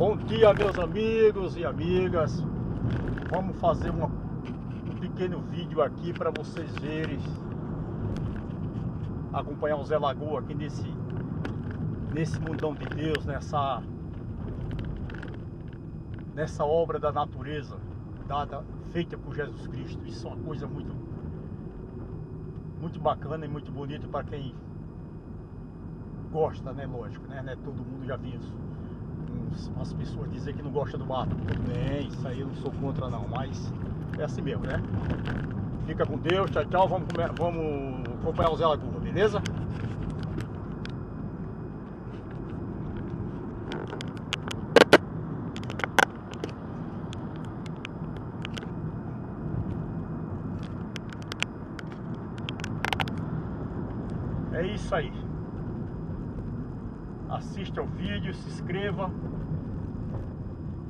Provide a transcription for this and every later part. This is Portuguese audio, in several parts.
Bom dia, meus amigos e amigas. Vamos fazer uma, um pequeno vídeo aqui para vocês verem, acompanhar o Zé Lagoa aqui nesse, nesse mundão de Deus, nessa, nessa obra da natureza dada, feita por Jesus Cristo. Isso é uma coisa muito, muito bacana e muito bonita para quem gosta, né? Lógico, né? né? Todo mundo já viu isso umas pessoas dizem que não gosta do mato. Tudo bem, isso aí eu não sou contra não, mas é assim mesmo, né? Fica com Deus, tchau, tchau, vamos, comer, vamos acompanhar o Zé Lagoa, beleza? É isso aí. Assista o vídeo, se inscreva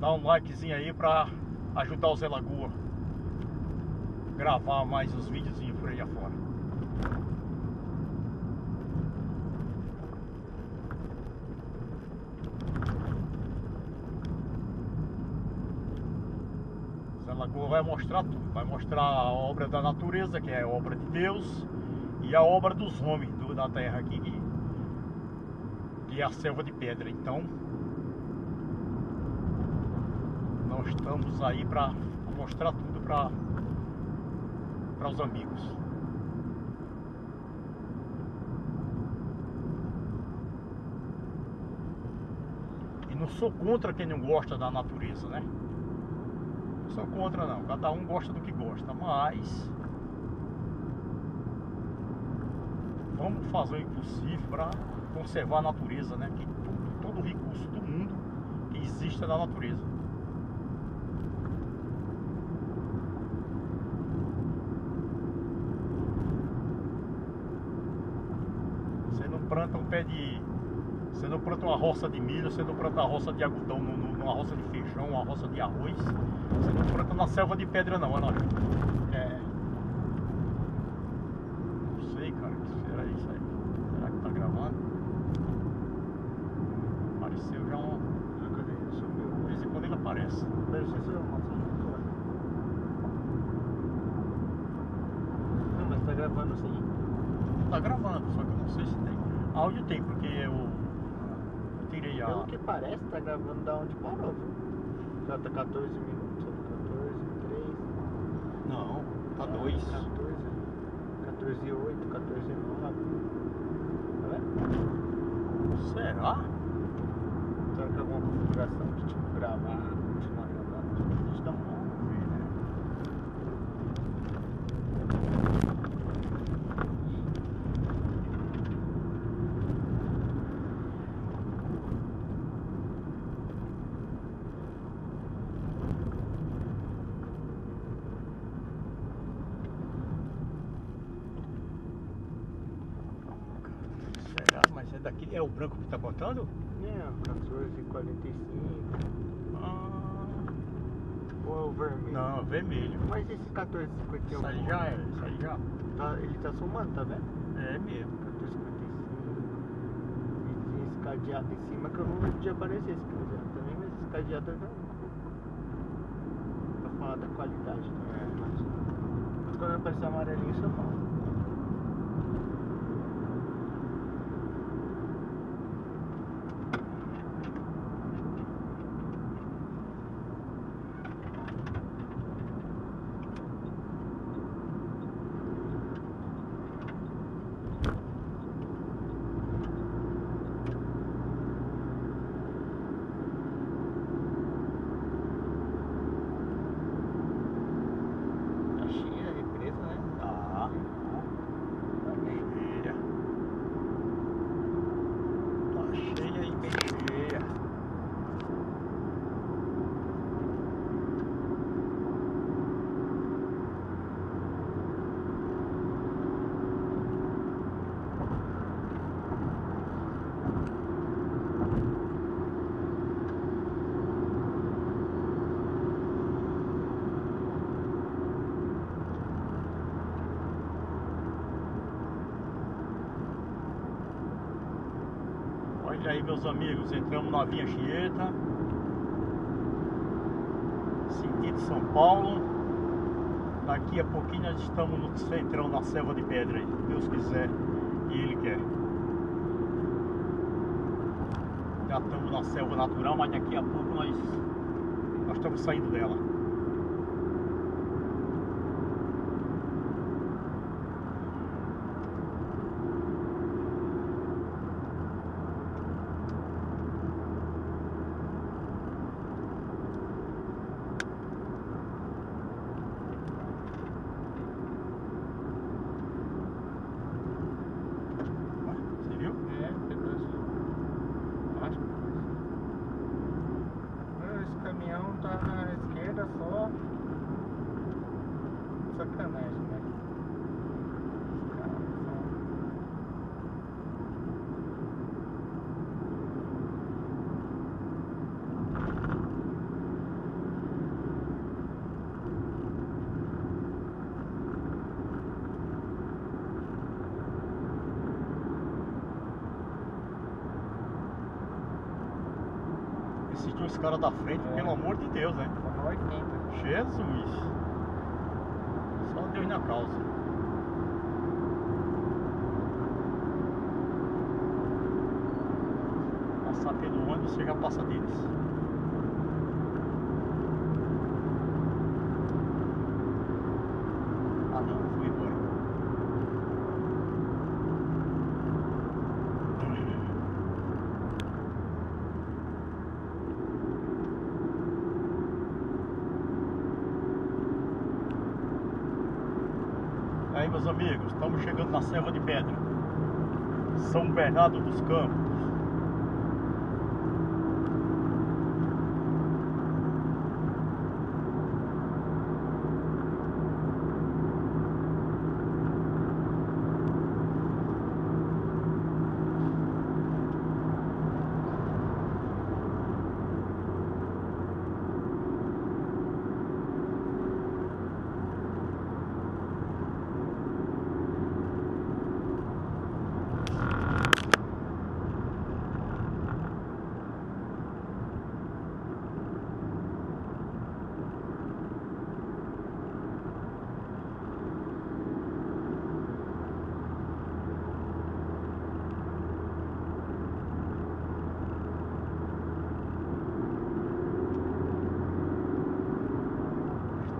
dá um likezinho aí pra ajudar o Zé Lagoa gravar mais uns videozinhos por aí afora. Zé Lagoa vai mostrar tudo, vai mostrar a obra da natureza, que é obra de Deus, e a obra dos homens do, da terra aqui, que é a selva de pedra. Então, nós estamos aí para mostrar tudo para os amigos. E não sou contra quem não gosta da natureza, né? Não sou contra não, cada um gosta do que gosta, mas vamos fazer o impossível para conservar a natureza, né? Que todo, todo recurso do mundo que existe é da natureza. Planta um pé de. Você não planta uma roça de milho, você não planta uma roça de algodão numa roça de feijão, uma roça de arroz. Você não planta na selva de pedra não, Ana. É. Não sei, cara, o que será isso aí? Será que tá gravando? Apareceu já um. De vez em quando ele aparece. Deve ser seu, Não, mas tá gravando sim. Tá gravando, só que eu não sei se tem. Áudio tem, porque eu, eu tirei a. Pelo que parece, tá gravando da onde parou, viu? Já tá 14 minutos, 14, 3. Não, tá 2. 14, 14 e 8, 14 e 9. Tá vendo? Será? Será que é alguma configuração de tipo gravar, continuar gravando? Deixa eu dar uma daqui é o branco que está contando? É, 14,45. Ah. Ou é o vermelho? Não, vermelho. Mas esse 14,51. Isso aí já é, isso aí já. Tá, ele tá somando, tá vendo? É mesmo. 14,55. E tinha esse cadeado em cima que eu não lembro de aparecer esse cadeado também, mas esse cadeado já. Pra falar da qualidade também. É. Mas quando aparecer amarelinho, isso eu falo. tarde aí, meus amigos. Entramos na Vinha Chieta, sentido São Paulo. Daqui a pouquinho nós estamos no centrão da selva de pedra se Deus quiser e Ele quer. Já estamos na selva natural, mas daqui a pouco nós, nós estamos saindo dela. Sacanagem, né? Os caras Esses dois caras da frente, É. pelo amor de Deus, né? Só 80. Jesus! Só Deus na causa. Passar pelo ônibus, já passa deles. Ah não, fui embora. Aí meus amigos, estamos chegando na Serra de Pedra. São Bernardo dos Campos.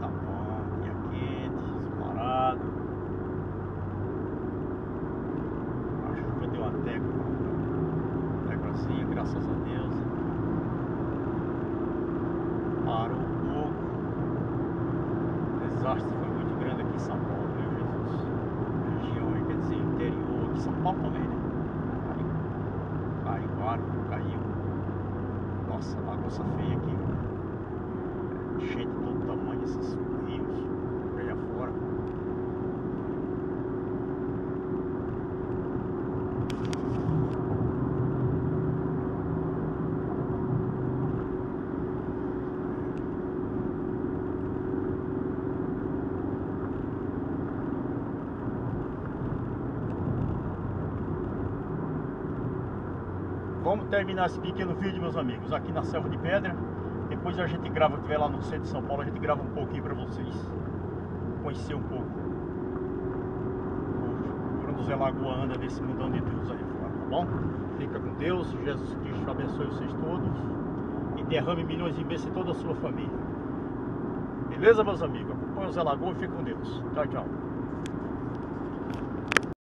Tá bom, dia quente, ensolarado. A chuva deu uma tecla, teclazinha, graças a Deus. Parou um pouco. O desastre foi muito grande aqui em São Paulo, meu Jesus. Região aí, quer dizer, interior aqui São Paulo também, né? Caiu, caiu árvore, caiu. Nossa, bagunça feia aqui. Cheio de todo tamanho esses rios por aí afora. Vamos terminar esse pequeno vídeo, meus amigos, aqui na Selva de Pedra. Depois a gente grava, que estiver lá no centro de São Paulo, a gente grava um pouquinho para vocês conhecer um pouco por- onde Zé Lagoa anda nesse mundão de Deus aí fora, tá bom? Fica com Deus, Jesus Cristo abençoe vocês todos e derrame milhões e bênçãos em toda a sua família. Beleza, meus amigos? Acompanhe o Zé Lagoa e fique com Deus. Tchau, tchau.